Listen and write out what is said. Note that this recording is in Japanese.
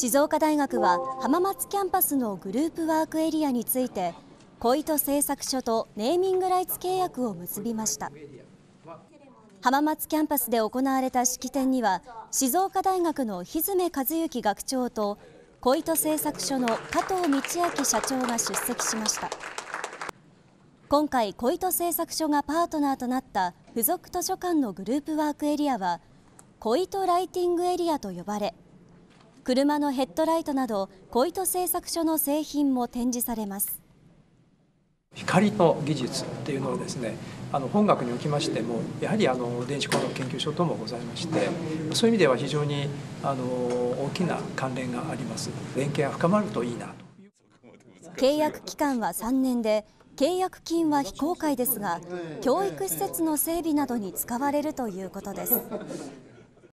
静岡大学は浜松キャンパスのグループワークエリアについて小糸製作所とネーミングライツ契約を結びました。浜松キャンパスで行われた式典には静岡大学の日詰和幸学長と小糸製作所の加藤道明社長が出席しました。今回小糸製作所がパートナーとなった付属図書館のグループワークエリアは小糸ライティングエリアと呼ばれ車のヘッドライトなど小糸製作所の製品も展示されます。光の技術っていうのはですねあの本学におきましてもやはりあの電子工学研究所ともございましてそういう意味では非常にあの大きな関連があります。連携が深まるといいなと。契約期間は3年で契約金は非公開ですが教育施設の整備などに使われるということです